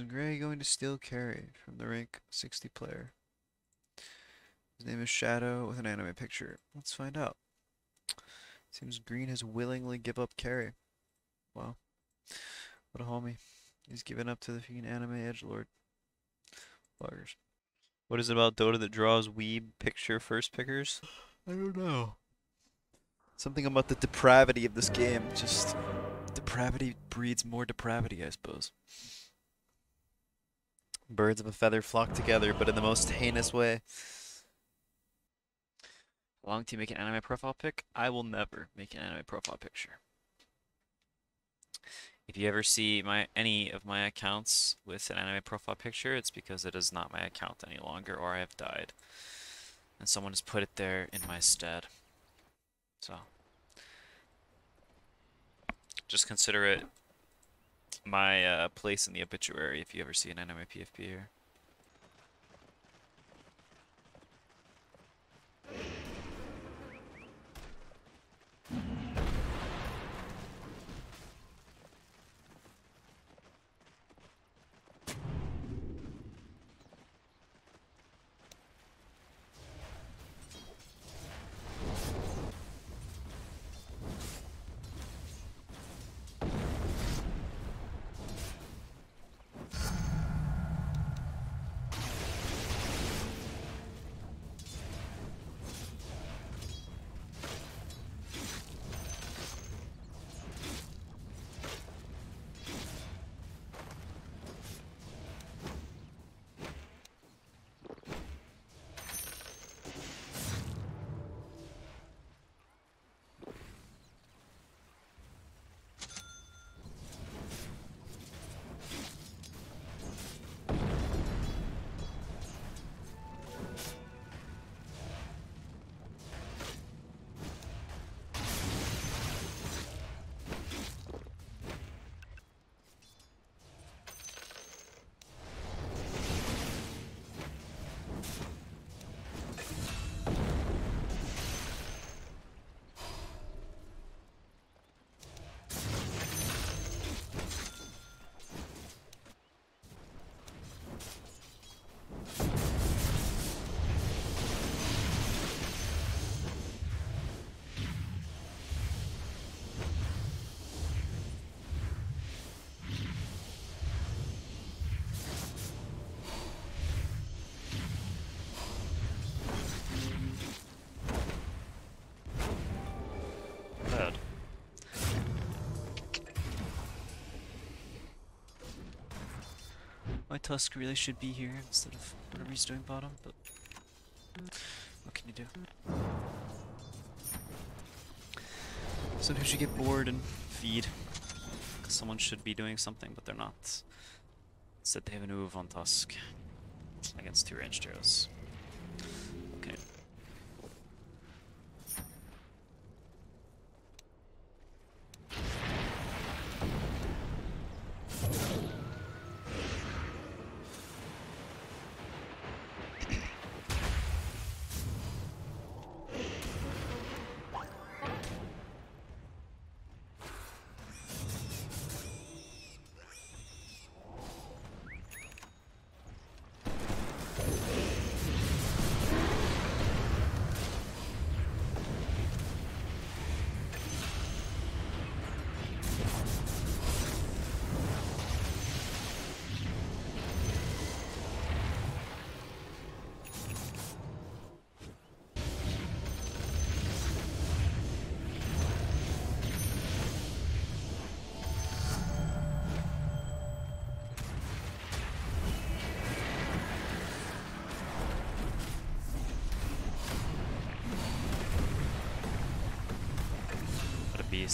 Is Gray going to steal carry from the rank 60 player? His name is Shadow with an anime picture. Let's find out. Seems Green has willingly give up carry. Wow. What a homie. He's given up to the fiend anime edgelord. Buggers. What is it about Dota that draws weeb picture first pickers? I don't know. Something about the depravity of this game. Just depravity breeds more depravity, I suppose. Birds of a feather flock together, but in the most heinous way. Long to make an anime profile pic? I will never make an anime profile picture. If you ever see my any of my accounts with an anime profile picture, it's because it is not my account any longer or I have died. And someone has put it there in my stead. So just consider it my uh, place in the obituary if you ever see an anime PFP here. Tusk really should be here instead of whatever he's doing bottom, but what can you do? Sometimes you get bored and feed. 'cause someone should be doing something, but they're not. Instead, they have an move on Tusk against two ranged heroes.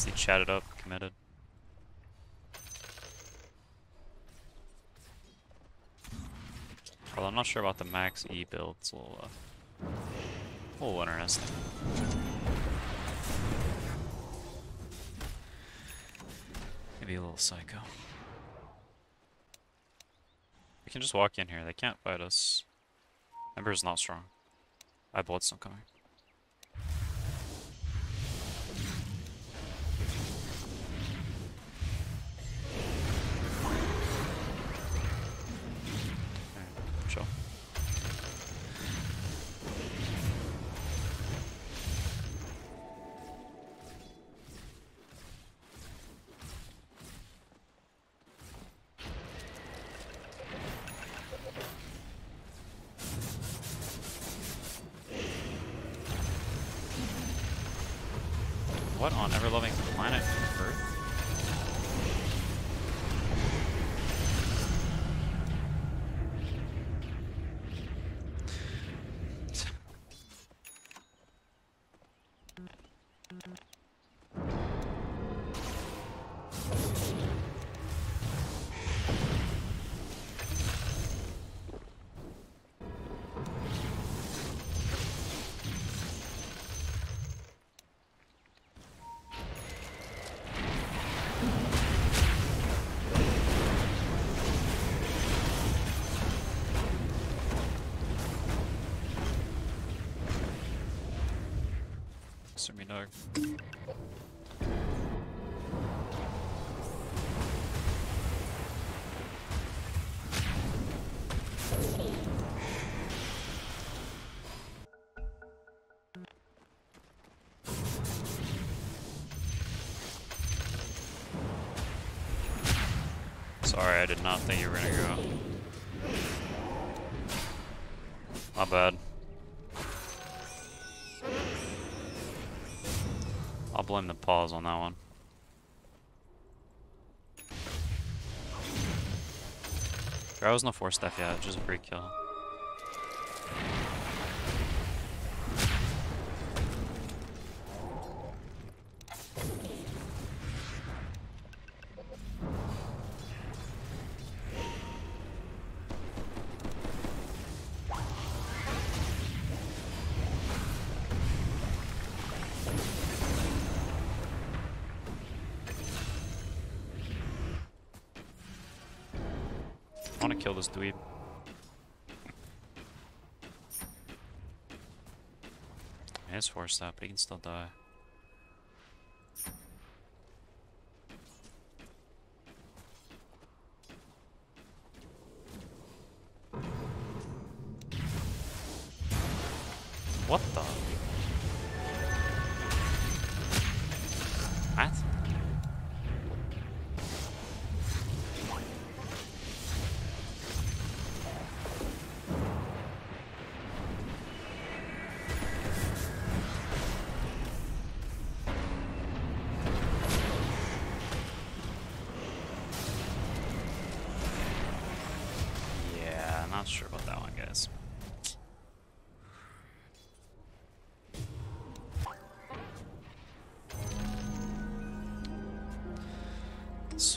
He chatted up, committed. Well, I'm not sure about the max E build. It's a little, uh, a little interesting. Maybe a little psycho. We can just walk in here. They can't fight us. Ember is not strong. I have Bloodstone coming. What on ever-loving planet Sir me dog. Sorry, I did not think you were gonna go. My bad. Blame the pause on that one. There was no Force Staff yet, just a free kill. To kill this dweeb. He has Force Staff, but he can still die.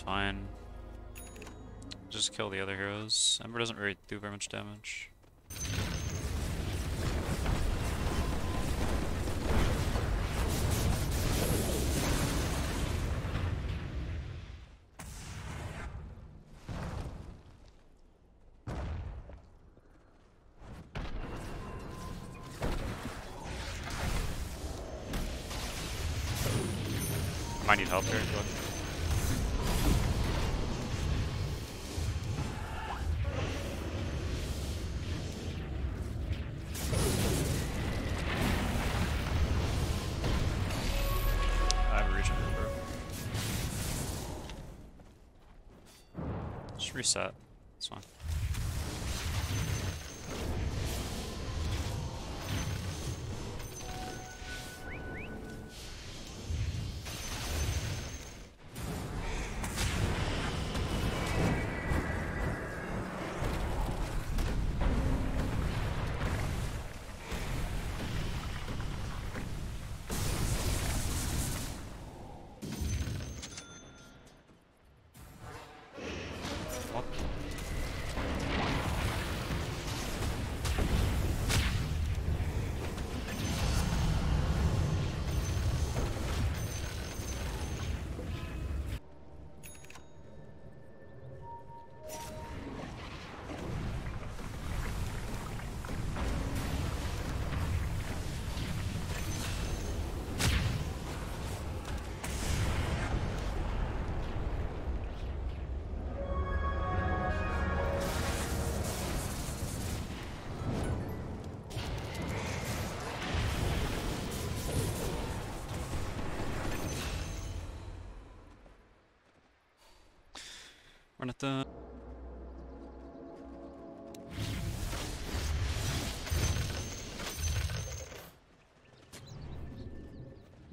Fine. Just kill the other heroes. Ember doesn't really do very much damage. Might need help here. Just reset. It's fine. Down. Uh,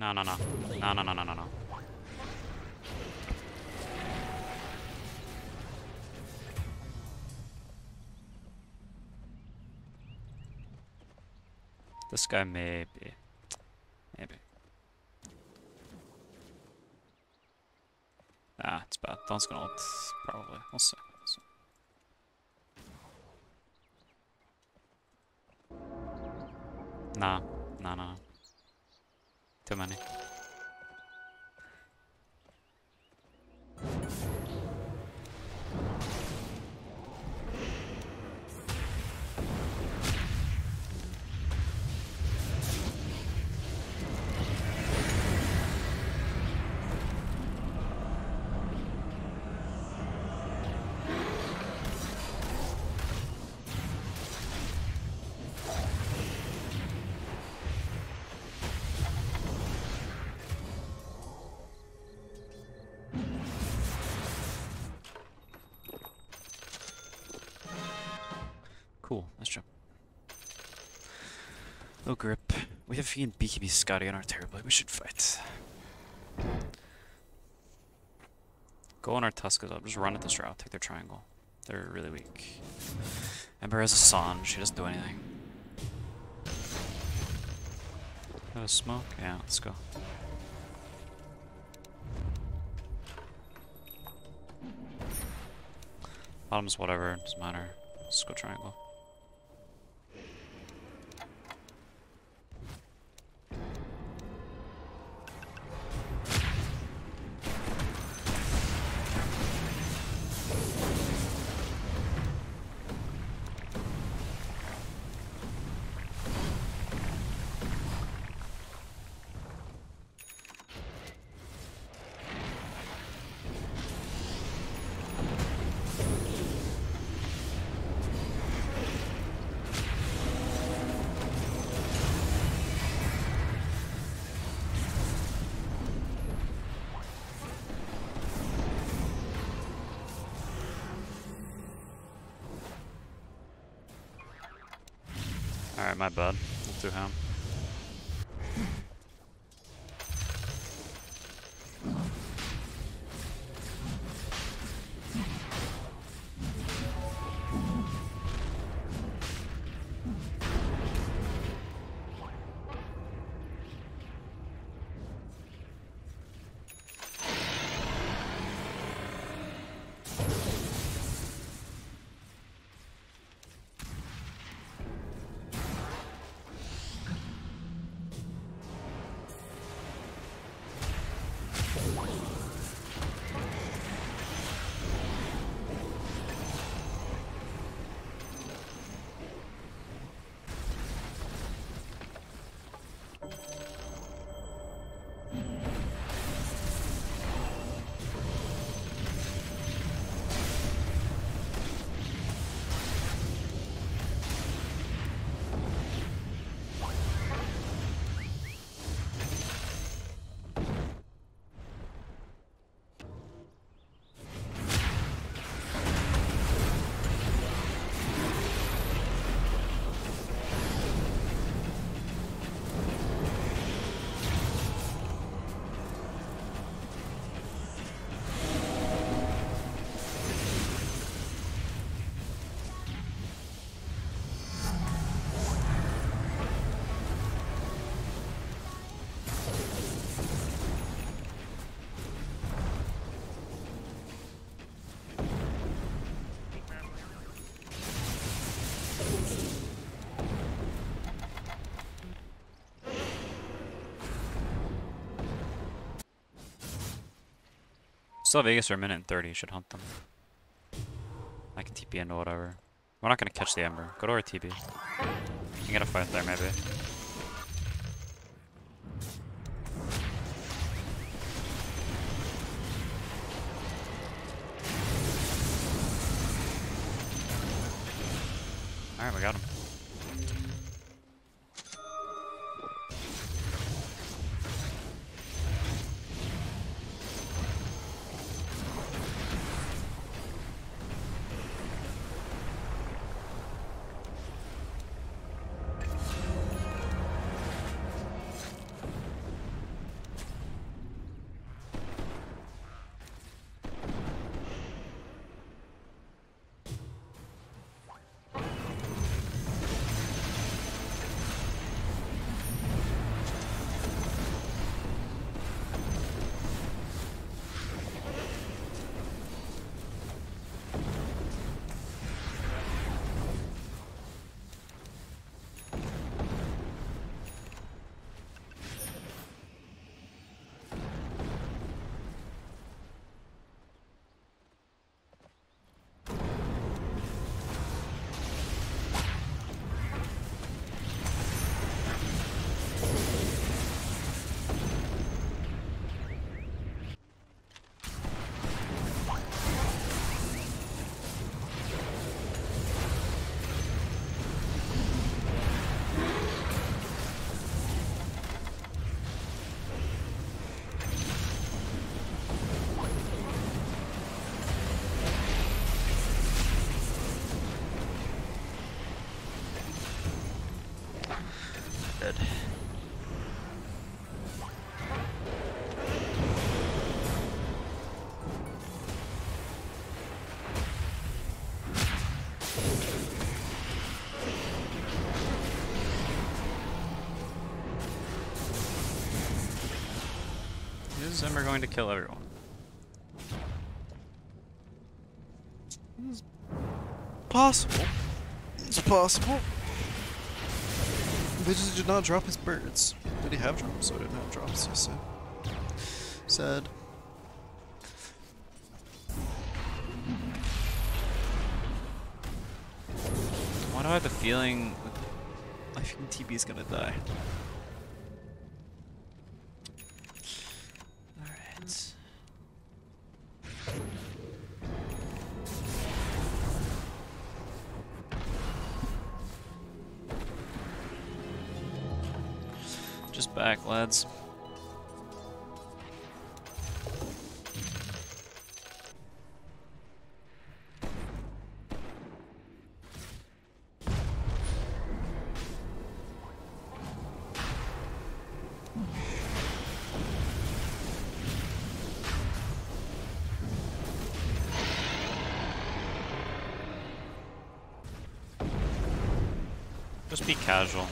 no, no, no. No, no, no, no, no. This guy maybe. Maybe. Bad. Gonna ult, probably. We'll see. Nah, nah, nah. Too many. Low grip. We have Fiend, BKB, Skadi, and our Terrorblade. We should fight. Go on our Tuskas up. Just run at this route. Take their triangle. They're really weak. Ember has a Son. She doesn't do anything. Have a smoke? Yeah, let's go. Bottom's whatever. Doesn't matter. Let's go triangle. Alright, my bad. We'll do him. Still Vegas for a minute and 30. Should hunt them. I can TP into whatever. We're not going to catch the Ember. Go to our TP. You get a fight there, maybe. Alright, we got him. Is Ember going to kill everyone? Possible. It's possible. They just did not drop his birds. Did he have drops? Oh, didn't have drops. Yes, sad. Sad. Why do I have a feeling I think TB is gonna die? Just back, lads. Just be casual.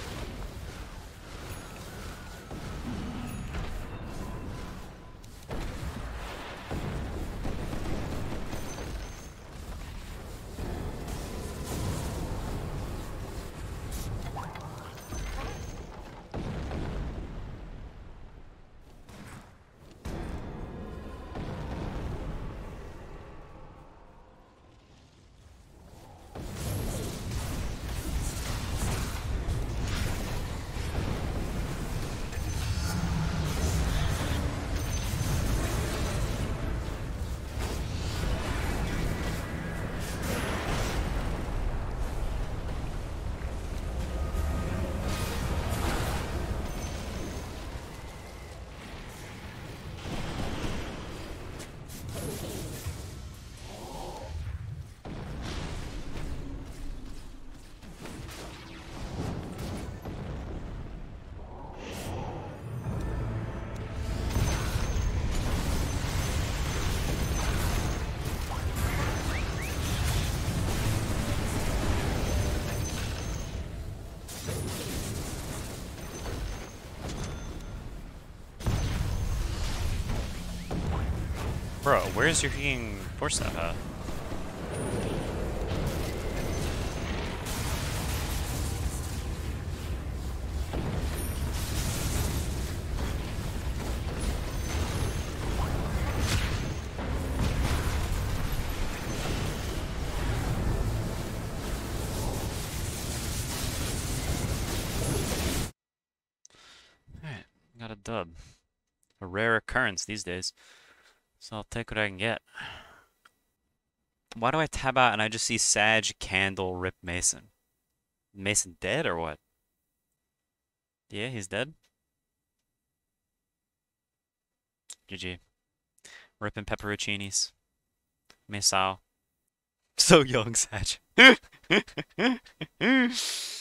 Bro, where's your fucking force at? Alright, got a dub. A rare occurrence these days. So I'll take what I can get. Why do I tab out and I just see Sag, Candle, Rip Mason? Mason dead or what? Yeah, he's dead. GG. Ripping pepperoncinis. Mesao. So young, Sag.